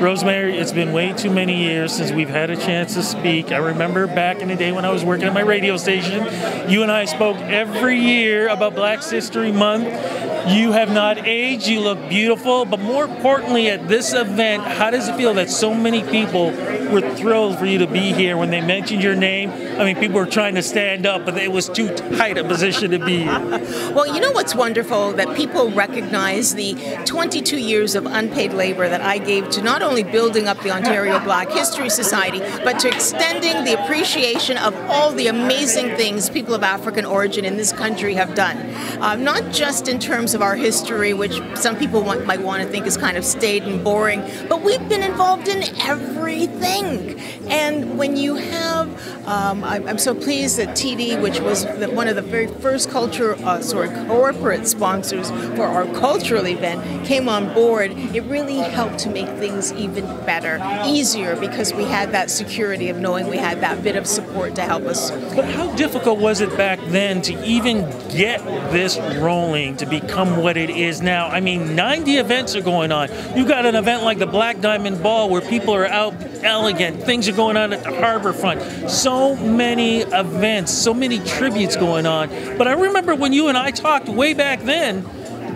Rosemary, it's been way too many years since we've had a chance to speak. I remember back in the day when I was working at my radio station, you and I spoke every year about Black History Month. You have not aged, you look beautiful, but more importantly, at this event, how does it feel that so many people were thrilled for you to be here when they mentioned your name? I mean, people were trying to stand up, but it was too tight a position to be in. well, you know what's wonderful? That people recognize the 22 years of unpaid labor that I gave to not only building up the Ontario Black History Society, but to extending the appreciation of all the amazing things people of African origin in this country have done. Uh, not just in terms of our history, which some people want, might want to think is kind of staid and boring, but we've been involved in everything. And when you have, um, I'm, so pleased that TD, which was the, one of the very first culture, uh, corporate sponsors for our cultural event, came on board. It really helped to make things even better, easier, because we had that security of knowing we had that bit of support to help us. But how difficult was it back then to even get this rolling to become what it is now? I mean, 90 events are going on. You got an event like the Black Diamond Ball where people are out elegant, things are going on at the harbor front. So many events, so many tributes going on. But I remember when you and I talked way back then,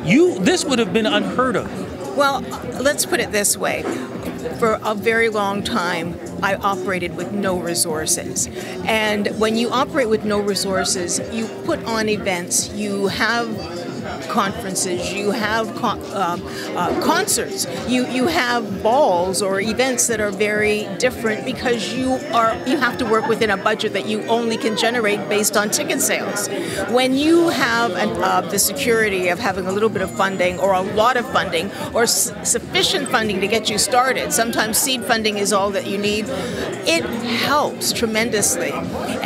you this would have been unheard of. Well, let's put it this way. For a very long time, I operated with no resources. And when you operate with no resources, you put on events, you have conferences, you have uh, uh, concerts, you you have balls or events that are very different because you are you have to work within a budget that you only can generate based on ticket sales. When you have an, uh, the security of having a little bit of funding or a lot of funding or s- sufficient funding to get you started, sometimes seed funding is all that you need. It helps tremendously,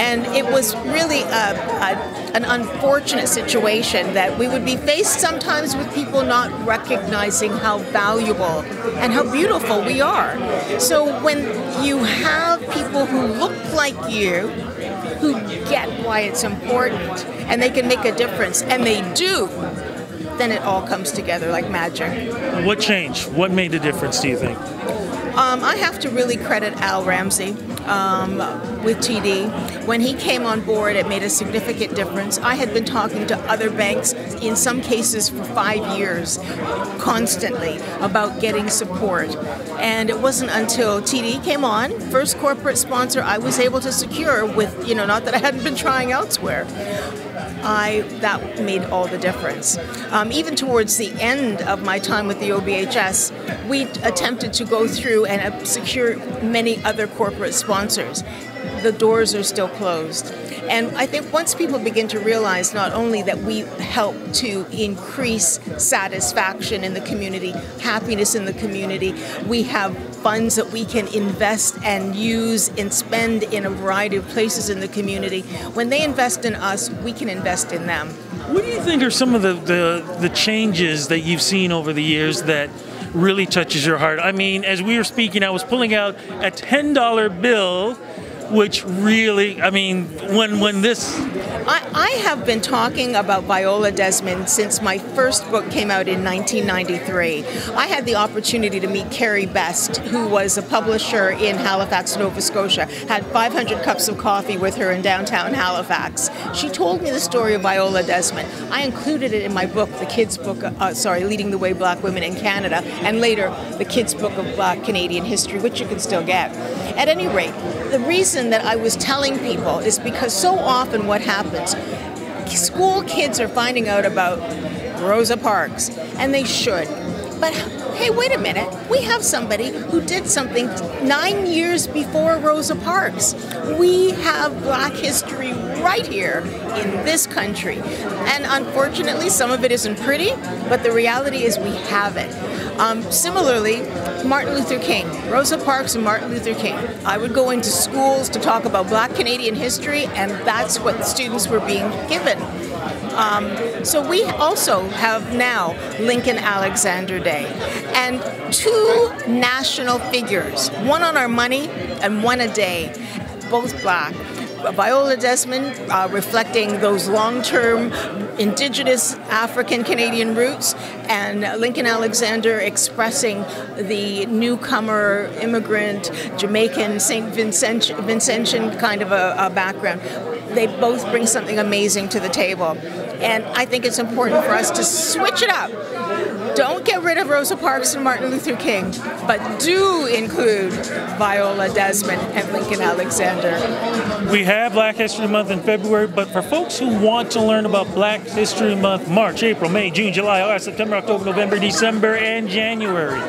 and it was really a, a, an unfortunate situation that we would be faced sometimes with people not recognizing how valuable and how beautiful we are. So when you have people who look like you, who get why it's important, and they can make a difference, and they do, then it all comes together like magic. What changed? What made the difference, do you think? Um, I have to really credit Al Ramsey um, with TD. When he came on board, it made a significant difference. I had been talking to other banks, in some cases for five years, constantly about getting support. And it wasn't until TD came on, first corporate sponsor I was able to secure with, you know, not that I hadn't been trying elsewhere. I that made all the difference. Um, even towards the end of my time with the OBHS, we attempted to go through and uh, secure many other corporate sponsors. The doors are still closed. And I think once people begin to realize not only that we help to increase satisfaction in the community, happiness in the community, we have funds that we can invest and use and spend in a variety of places in the community. When they invest in us, we can invest in them. What do you think are some of the, the, the changes that you've seen over the years that really touches your heart? I mean, as we were speaking, I was pulling out a $10 bill which really, I mean, when when this. I, I have been talking about Viola Desmond since my first book came out in 1993. I had the opportunity to meet Carrie Best, who was a publisher in Halifax, Nova Scotia, had 500 cups of coffee with her in downtown Halifax. She told me the story of Viola Desmond. I included it in my book, the kids' book, uh, sorry, Leading the Way Black Women in Canada, and later the kids' book of Black Canadian History, which you can still get. At any rate, the reason that I was telling people is because so often what happens, school kids are finding out about Rosa Parks, and they should. But hey, wait a minute. We have somebody who did something nine years before Rosa Parks. We have black history right here in this country. And unfortunately, some of it isn't pretty, but the reality is we have it. Um, similarly, Martin Luther King, Rosa Parks and Martin Luther King. I would go into schools to talk about black Canadian history, and that's what the students were being given. Um, so we also have now Lincoln Alexander Day and two national figures, one on our money and one a day, both black. Viola Desmond uh, reflecting those long term indigenous African Canadian roots, and Lincoln Alexander expressing the newcomer, immigrant, Jamaican, St. Vincent, Vincentian kind of a, a background. They both bring something amazing to the table. And I think it's important for us to switch it up. Don't get rid of Rosa Parks and Martin Luther King, but do include Viola Desmond and Lincoln Alexander. We have Black History Month in February, but for folks who want to learn about Black History Month, March, April, May, June, July, August, September, October, November, December, and January,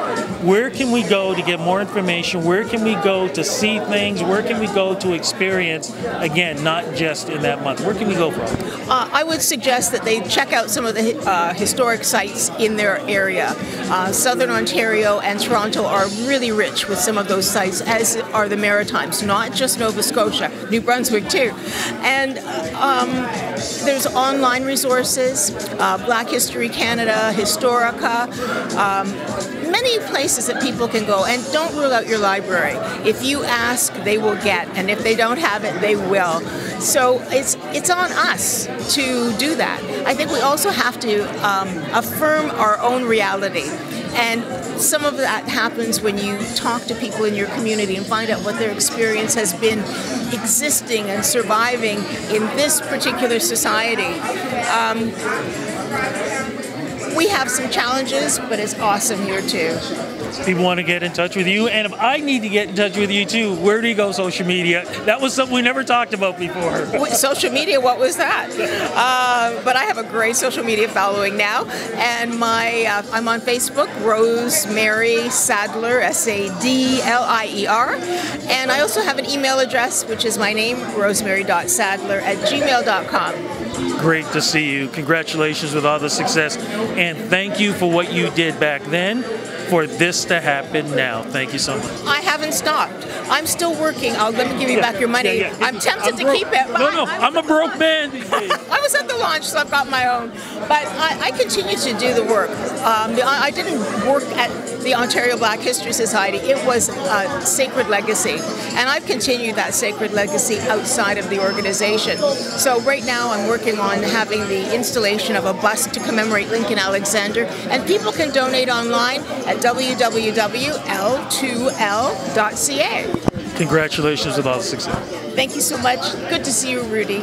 where can we go to get more information? Where can we go to see things? Where can we go to experience, again, not just in that month? Where can we go from? Uh, I would suggest that they check out some of the uh, historic sites in their area. Uh, Southern Ontario and Toronto are really rich with some of those sites, as are the Maritimes, not just Nova Scotia, New Brunswick too. And um, there's online resources, uh, Black History Canada, Historica, um, many places that people can go and don't rule out your library. If you ask, they will get, and if they don't have it, they will. So it's it's on us to do that. I think we also have to um, affirm our own reality. And some of that happens when you talk to people in your community and find out what their experience has been existing and surviving in this particular society. Um, we have some challenges, but it's awesome here too. People want to get in touch with you, and if I need to get in touch with you too, where do you go? Social media. That was something we never talked about before. social media, what was that? Uh, but I have a great social media following now, and my uh, I'm on Facebook, Rosemary Sadlier, S A D L I E R, and I also have an email address, which is my name, rosemary.sadlier at gmail.com. Great to see you. Congratulations with all the success. And thank you for what you did back then for this to happen now. Thank you so much. I haven't stopped. I'm still working. I'll let me give you yeah, back your money. Yeah, yeah. I'm tempted I'm to keep it. No, no, I'm a broke man I was at the launch, so I've got my own. But I, I continue to do the work. Um, I didn't work at the Ontario Black History Society. It was a sacred legacy. And I've continued that sacred legacy outside of the organization. So right now I'm working on having the installation of a bust to commemorate Lincoln Alexander. And people can donate online at www.l2l.ca. Congratulations with all the success. Thank you so much. Good to see you, Rudy.